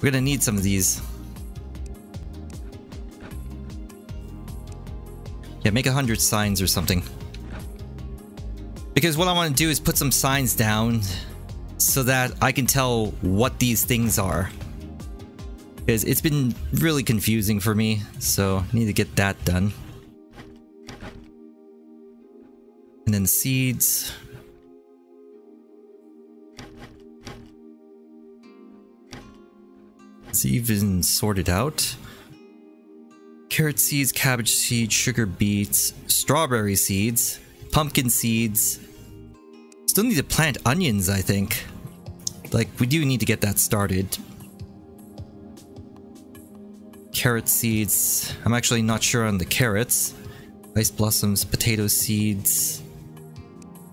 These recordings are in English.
We're gonna need some of these. Yeah, make a hundred signs or something. Because what I want to do is put some signs down so that I can tell what these things are. Because it's been really confusing for me, so I need to get that done. And then seeds. Even sorted out? Carrot seeds, cabbage seeds, sugar beets, strawberry seeds, pumpkin seeds. Still need to plant onions, I think. Like, we do need to get that started. Carrot seeds. I'm actually not sure on the carrots. Ice blossoms, potato seeds.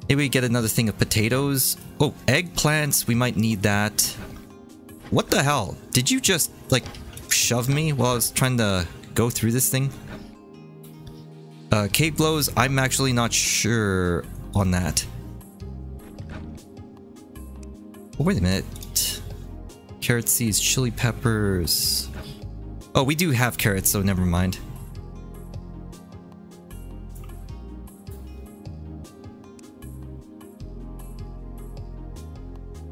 Maybe we get another thing of potatoes. Oh, eggplants. We might need that. What the hell? Did you just, like, shove me while I was trying to go through this thing? Uh, cave glows, I'm actually not sure on that. Oh, wait a minute. Carrot seeds, chili peppers. Oh, we do have carrots, so never mind.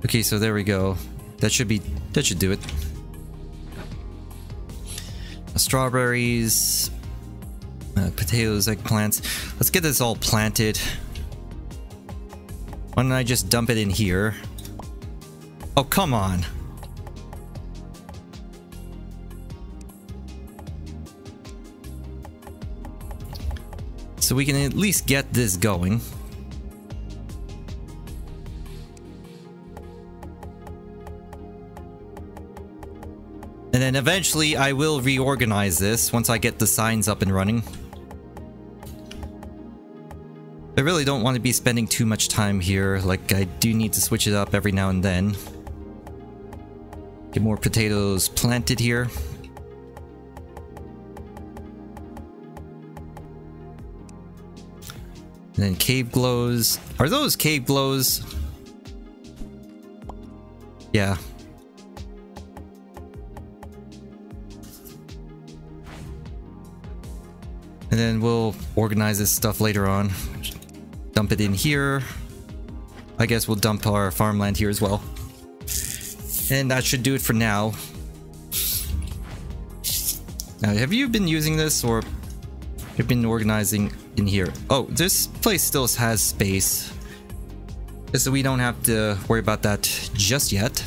Okay, so there we go. That should be that should do it. Strawberries, uh, potatoes, eggplants. Let's get this all planted. Why don't I just dump it in here? Oh, come on. So we can at least get this going. And then eventually I will reorganize this once I get the signs up and running. I really don't want to be spending too much time here, like I do need to switch it up every now and then. Get more potatoes planted here. And then cave glows. Are those cave glows? Yeah, And then we'll organize this stuff later on. Dump it in here. I guess we'll dump our farmland here as well. And that should do it for now. Now, have you been using this or you've been organizing in here? Oh, this place still has space. So we don't have to worry about that just yet.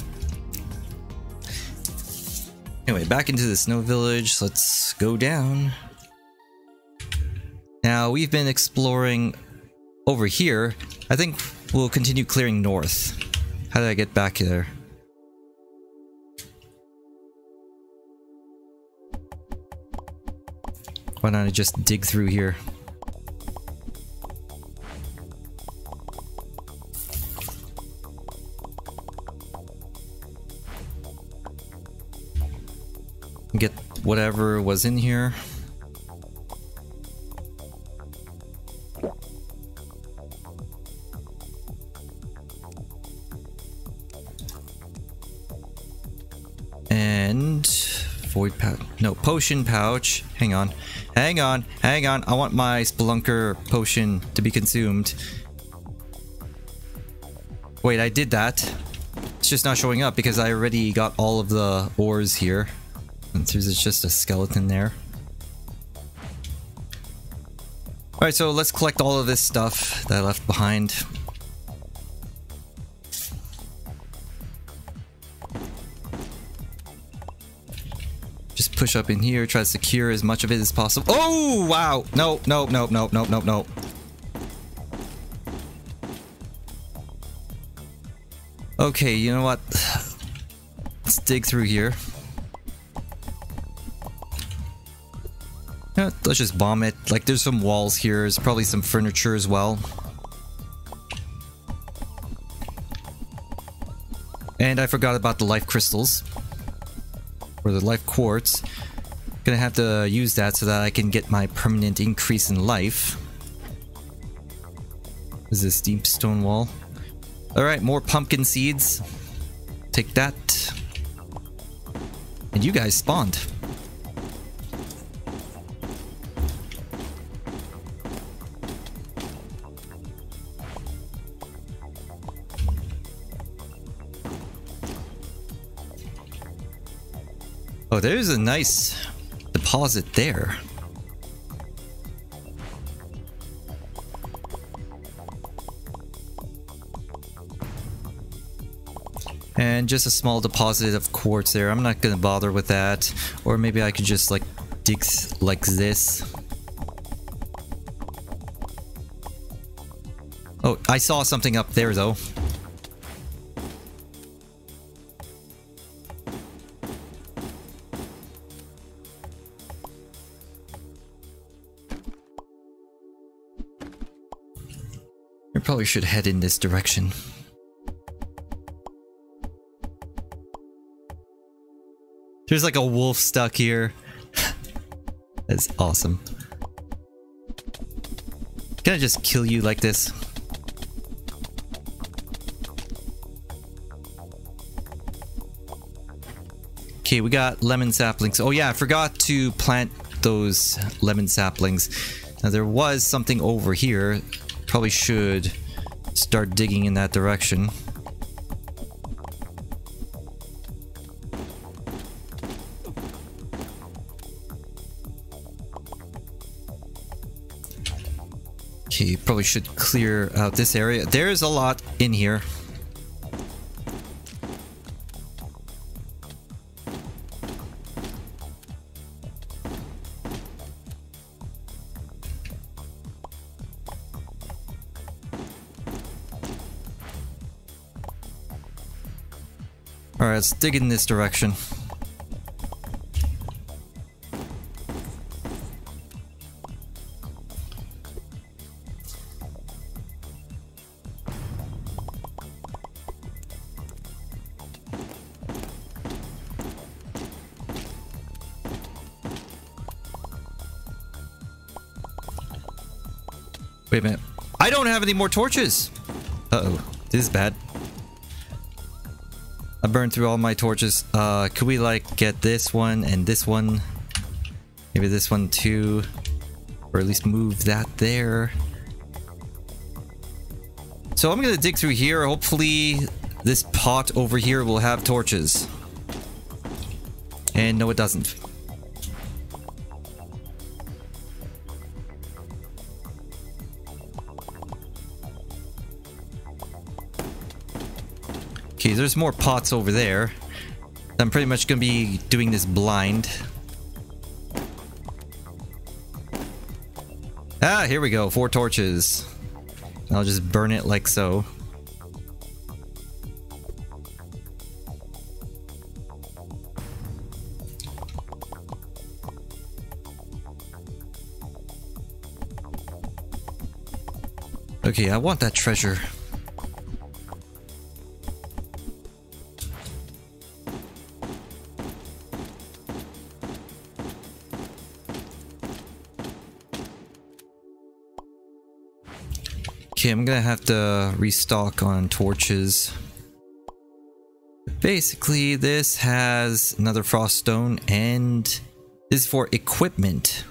Anyway, back into the snow village. Let's go down. Now, we've been exploring over here. I think we'll continue clearing north. How did I get back there? Why don't I just dig through here? Get whatever was in here. Potion pouch. Hang on. Hang on. Hang on. I want my spelunker potion to be consumed. Wait, I did that. It's just not showing up because I already got all of the ores here. And there's just a skeleton there. Alright, so let's collect all of this stuff that I left behind. Push up in here, try to secure as much of it as possible. Oh, wow! No, no, no, no, no, no, no. Okay, you know what? Let's dig through here. Yeah, let's just bomb it. Like, there's some walls here. There's probably some furniture as well. And I forgot about the life crystals. Or the life quartz. Gonna have to use that so that I can get my permanent increase in life. Is this deep stone wall? Alright, more pumpkin seeds. Take that. And you guys spawned. Oh, there's a nice deposit there. And just a small deposit of quartz there. I'm not gonna bother with that. Or maybe I could just like dig like this. Oh, I saw something up there though. Probably should head in this direction. There's like a wolf stuck here. That's awesome. Can I just kill you like this? Okay, we got lemon saplings. Oh yeah, I forgot to plant those lemon saplings. Now there was something over here. Probably should start digging in that direction. Okay, probably should clear out this area. There's a lot in here. Alright, let's dig in this direction. Wait a minute. I don't have any more torches! Uh-oh. This is bad. Burned through all my torches. Uh, could we like get this one and this one? Maybe this one too? Or at least move that there. So I'm gonna dig through here. Hopefully this pot over here will have torches. And no it doesn't. There's more pots over there. I'm pretty much gonna be doing this blind. Ah, here we go. Four torches. I'll just burn it like so. Okay, I want that treasure. Okay, I'm gonna have to restock on torches. Basically, this has another frost stone and this is for equipment.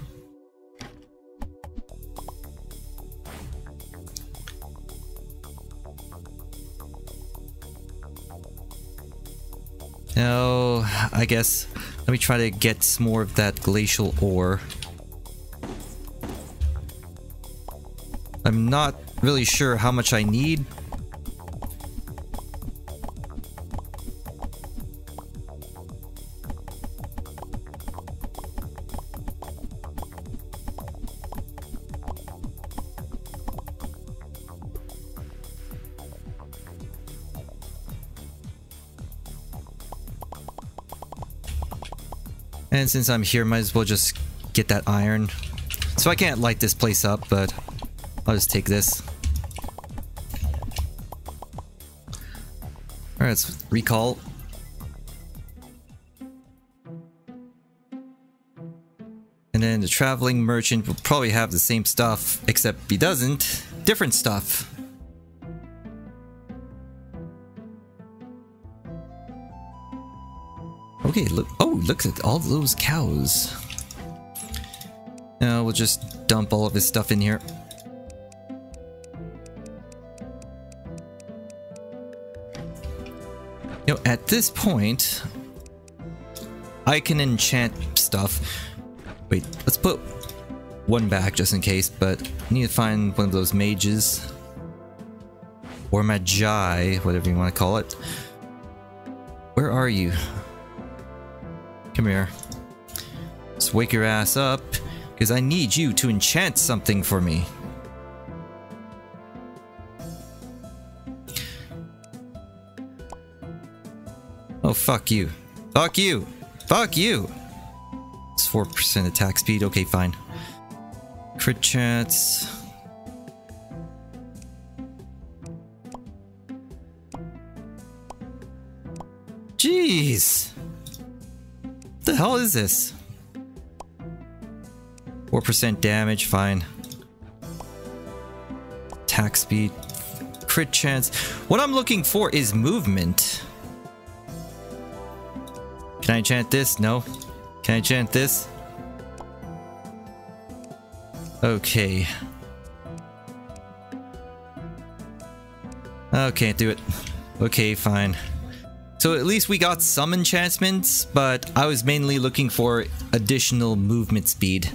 No, I guess let me try to get some more of that glacial ore. I'm not really sure how much I need. And since I'm here, might as well just get that iron. So I can't light this place up, but I'll just take this. Alright, let's recall. And then the traveling merchant will probably have the same stuff, except he doesn't. Different stuff. Okay, look. Oh, look at all those cows. Now we'll just dump all of his stuff in here. You know, at this point, I can enchant stuff. Wait, let's put one back just in case, but I need to find one of those mages. Or magi, whatever you want to call it. Where are you? Come here. Let's wake your ass up, because I need you to enchant something for me. Fuck you. Fuck you! Fuck you! It's 4% attack speed. Okay, fine. Crit chance. Jeez! What the hell is this? 4% damage, fine. Attack speed. Crit chance. What I'm looking for is movement. Can I enchant this? No. Can I enchant this? Okay. Oh, can't do it. Okay, fine. So at least we got some enchantments, but I was mainly looking for additional movement speed.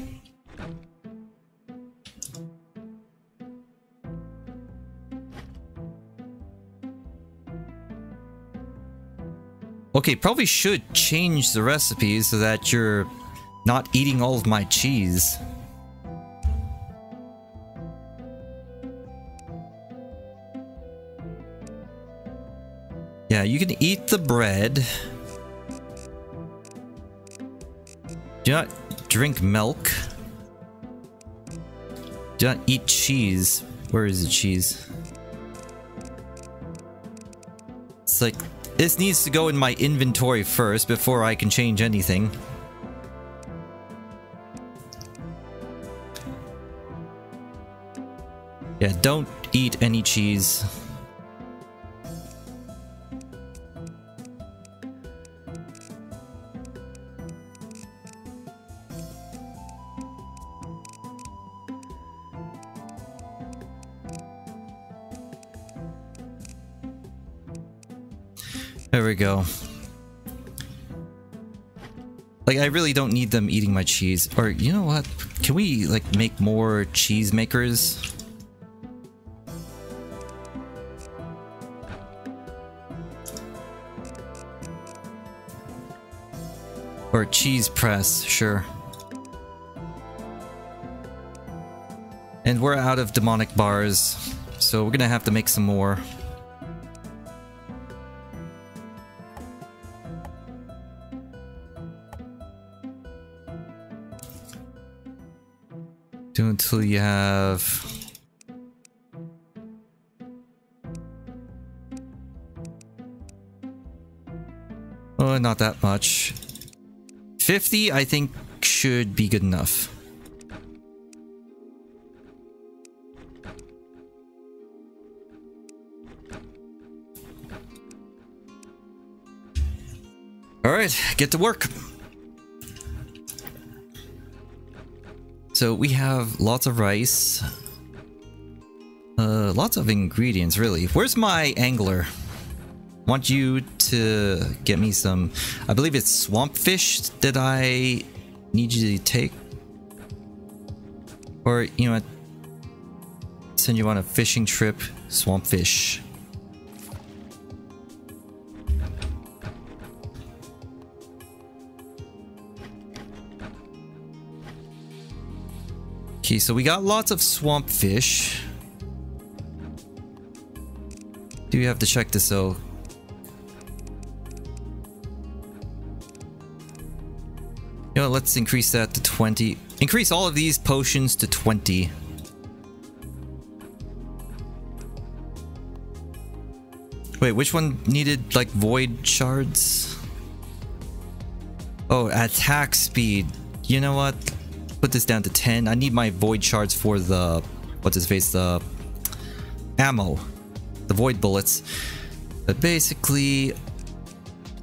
Okay, probably should change the recipe so that you're not eating all of my cheese. Yeah, you can eat the bread. Do not drink milk. Do not eat cheese. Where is the cheese? It's like this needs to go in my inventory first before I can change anything. Yeah, don't eat any cheese. There we go. Like, I really don't need them eating my cheese. Or, you know what? Can we, like, make more cheese makers? Or cheese press, sure. And we're out of demonic bars, so we're gonna have to make some more. Until you have... Oh, not that much. 50, I think, should be good enough. Alright, get to work. So we have lots of rice. Uh, lots of ingredients, really. Where's my angler? Want you to get me some... I believe it's swamp fish that I need you to take. Or, you know? Send you on a fishing trip. Swamp fish. Okay, so we got lots of swamp fish. Do we have to check this out? You know, let's increase that to 20. Increase all of these potions to 20. Wait, which one needed, like, void shards? Oh, attack speed. You know what? Put this down to 10. I need my void shards for the... What's his face? The... Ammo. The void bullets. But basically...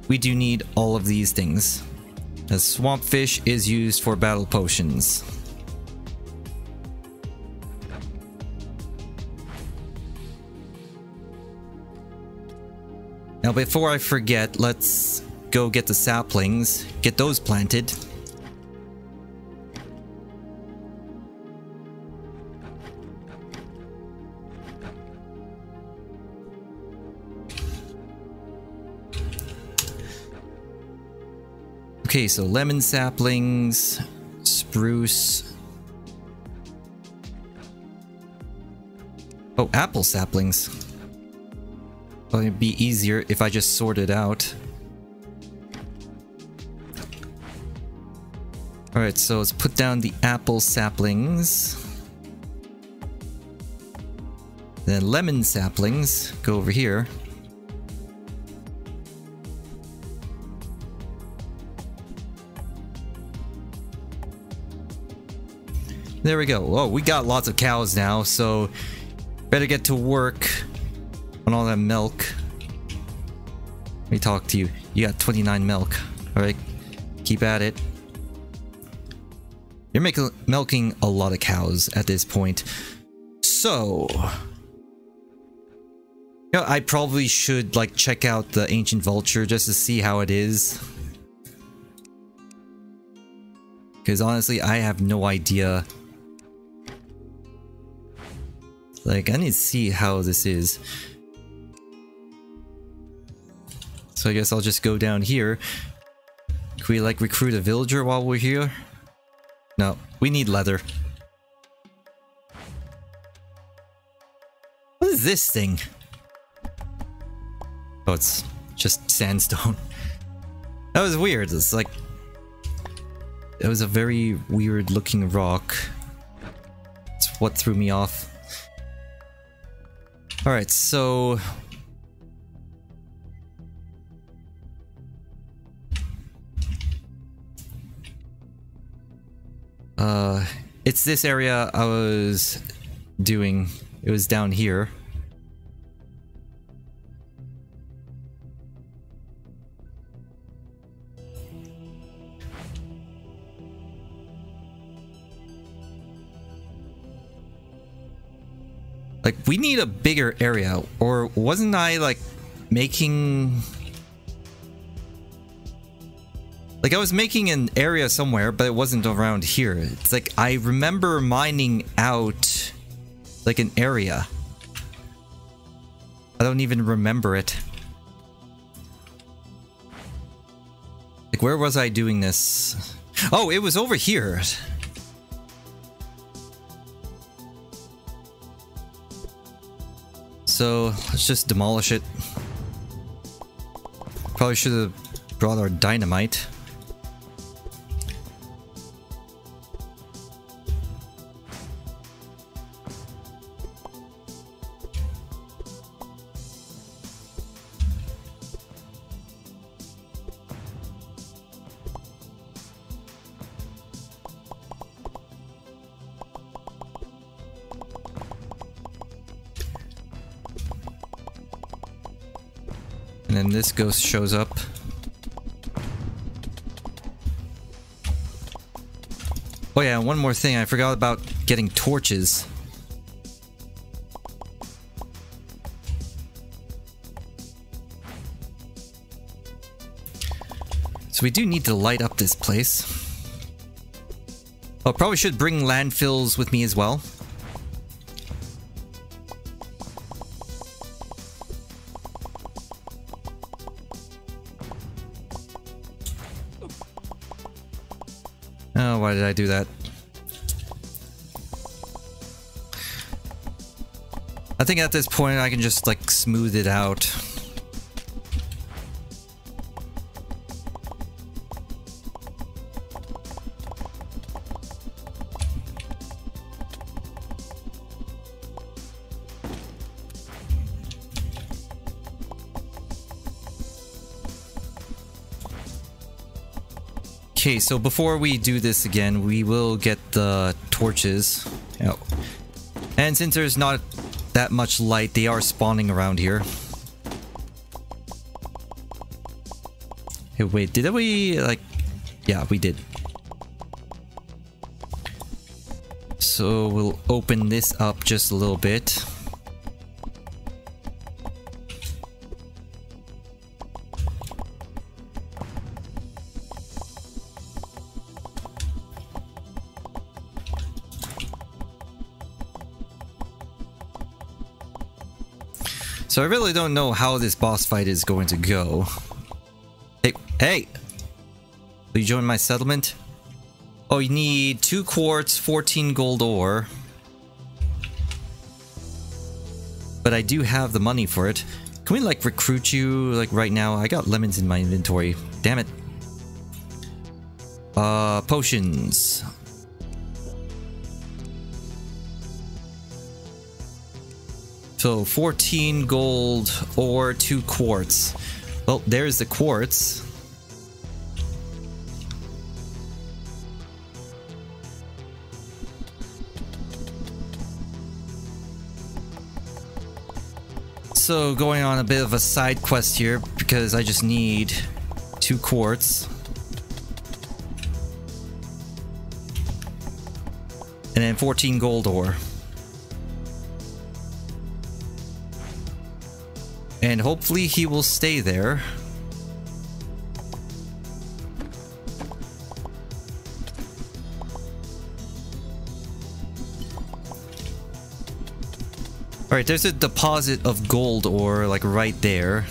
we do need all of these things. As swamp fish is used for battle potions. Now before I forget, let's go get the saplings, get those planted. Okay, so lemon saplings, spruce. Oh, apple saplings. Well, it'd be easier if I just sorted out. Alright, so let's put down the apple saplings. Then lemon saplings go over here. There we go. Oh, we got lots of cows now, so better get to work on all that milk. Let me talk to you. You got 29 milk. Alright, keep at it. You're making milking a lot of cows at this point. So... You know, I probably should like check out the ancient vulture just to see how it is. Because honestly, I have no idea Like, I need to see how this is. So I guess I'll just go down here. Can we, like, recruit a villager while we're here? No, we need leather. What is this thing? Oh, it's just sandstone. That was weird. It's like... It was a very weird looking rock. It's what threw me off. Alright, so... Uh, it's this area I was doing. It was down here. Like, we need a bigger area. Or wasn't I, like, making... Like, I was making an area somewhere, but it wasn't around here. It's like, I remember mining out, like, an area. I don't even remember it. Like, where was I doing this? Oh, it was over here. So let's just demolish it. Probably should have brought our dynamite. This ghost shows up. Oh yeah, one more thing. I forgot about getting torches. So we do need to light up this place. Oh, probably should bring landfills with me as well. Why did I do that? I think at this point I can just like smooth it out. So before we do this again, we will get the torches. Oh. And since there's not that much light, they are spawning around here. Hey, wait, did we, like... Yeah, we did. So we'll open this up just a little bit. So I really don't know how this boss fight is going to go. Hey, hey! Will you join my settlement? Oh, you need 2 quartz, 14 gold ore. But I do have the money for it. Can we like recruit you like right now? I got lemons in my inventory. Damn it. Uh, potions. So 14 gold or 2 quartz. Well, there's the quartz. So going on a bit of a side quest here because I just need two quartz. And then 14 gold ore. And hopefully he will stay there. Alright, there's a deposit of gold ore, like right there.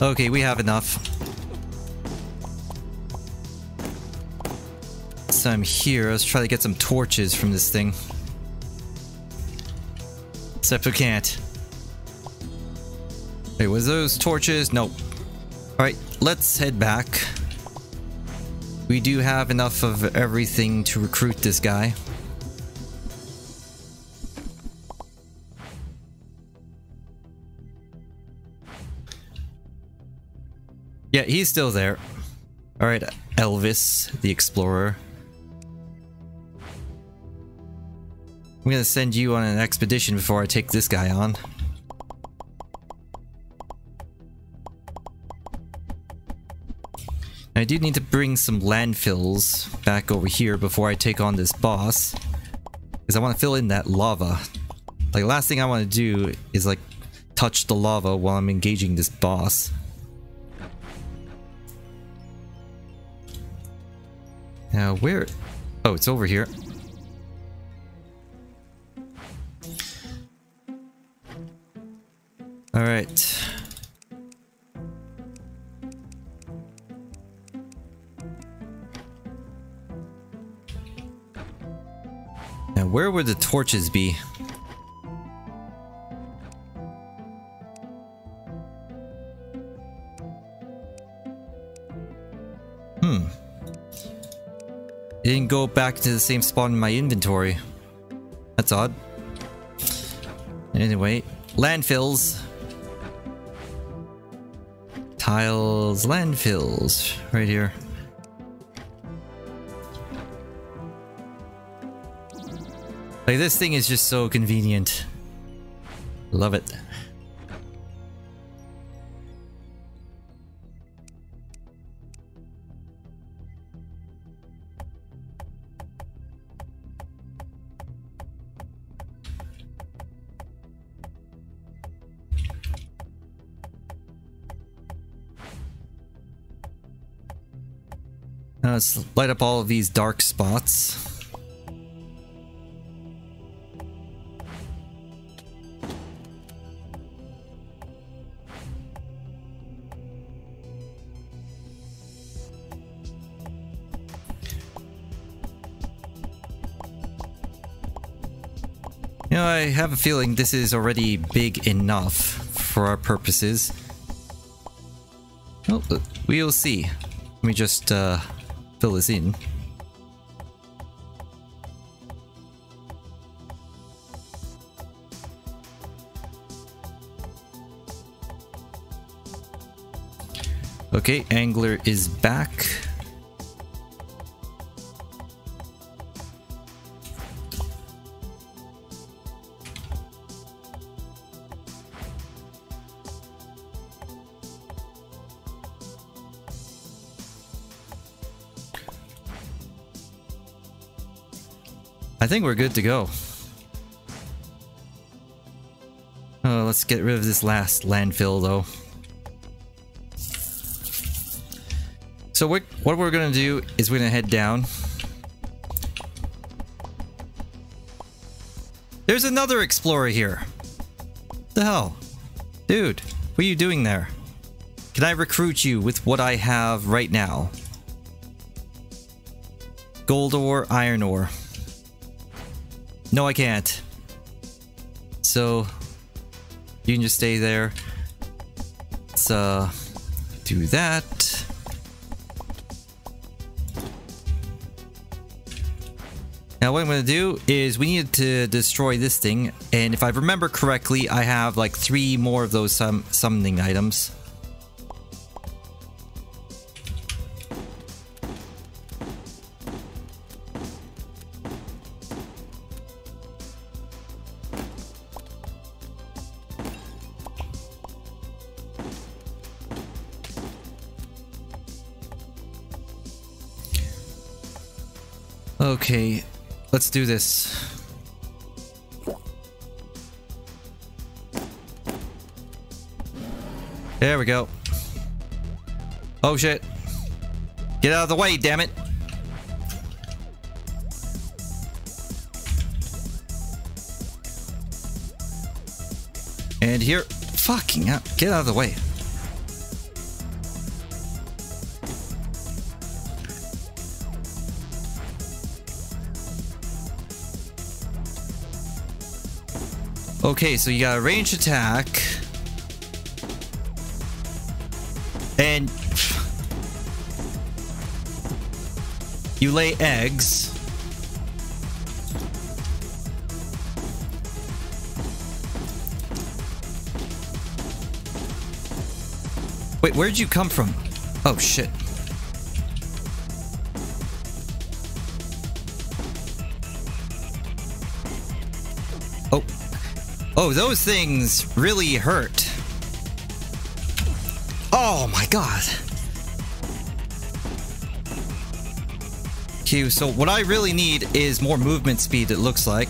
Okay, we have enough. So I'm here. Let's try to get some torches from this thing. Except we can't. Wait, was those torches? Nope. Alright, let's head back. We do have enough of everything to recruit this guy. Yeah, he's still there. Alright, Elvis, the explorer. I'm gonna send you on an expedition before I take this guy on. Do need to bring some landfills back over here before I take on this boss. Because I want to fill in that lava. Like, last thing I want to do is, like, touch the lava while I'm engaging this boss. Now, where... Oh, it's over here. Alright. Where would the torches be? Hmm. It didn't go back to the same spot in my inventory. That's odd. Anyway, landfills. Tiles, landfills, right here. Like, this thing is just so convenient. Love it. Now let's light up all of these dark spots. I have a feeling this is already big enough for our purposes. Oh, we'll see. Let me just uh, fill this in. Okay, angler is back. Think we're good to go. Oh, let's get rid of this last landfill though. So what, what we're gonna do is we're gonna head down. There's another explorer here. What The hell? Dude, what are you doing there? Can I recruit you with what I have right now? Gold ore, iron ore. No, I can't. So, you can just stay there. Let's, uh, do that. Now what I'm going to do is we need to destroy this thing, and if I remember correctly, I have like three more of those sum summoning items. Do this. There we go. Oh shit. Get out of the way, damn it. And here, fucking up. get out of the way. Okay, so you got a range attack. And you lay eggs. Wait, where'd you come from? Oh shit. Oh. Oh, those things really hurt. Oh my god. Okay, so what I really need is more movement speed, it looks like.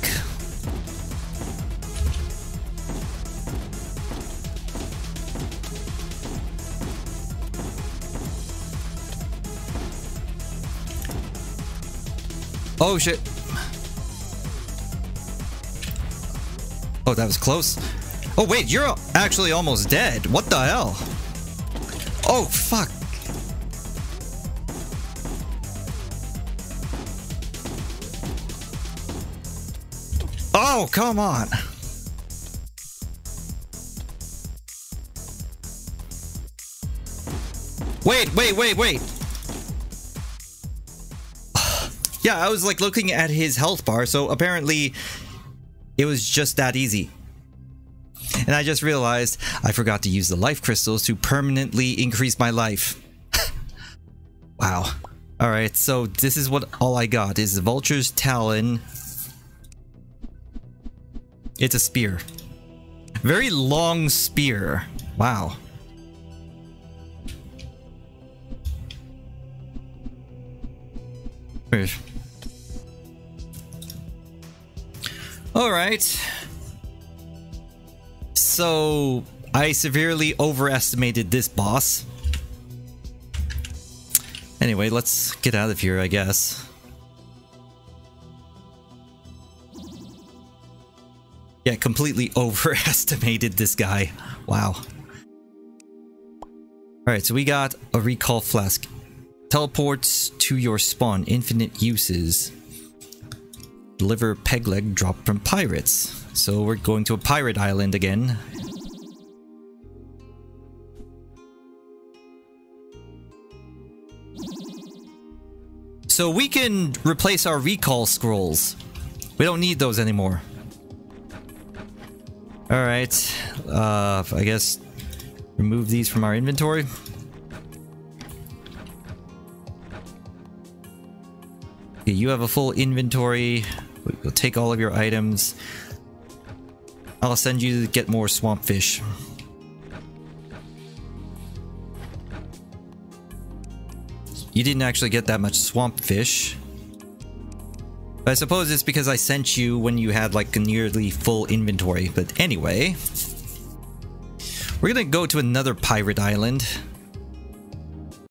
Oh shit. Oh, that was close. Oh wait, you're actually almost dead. What the hell? Oh, fuck. Oh, come on. Wait, wait, wait, wait. yeah, I was like looking at his health bar, so apparently it was just that easy. And I just realized I forgot to use the life crystals to permanently increase my life. wow. Alright, so this is what all I got is Vulture's Talon. It's a spear. Very long spear. Wow. Alright. So, I severely overestimated this boss. Anyway, let's get out of here, I guess. Yeah, completely overestimated this guy. Wow. Alright, so we got a recall flask. Teleports to your spawn, infinite uses. Liver peg leg dropped from pirates. So we're going to a pirate island again. So we can replace our recall scrolls. We don't need those anymore. Alright, uh, I guess remove these from our inventory. Okay, you have a full inventory. We'll take all of your items. I'll send you to get more swamp fish. You didn't actually get that much swamp fish. But I suppose it's because I sent you when you had like a nearly full inventory. But anyway, we're gonna go to another pirate island.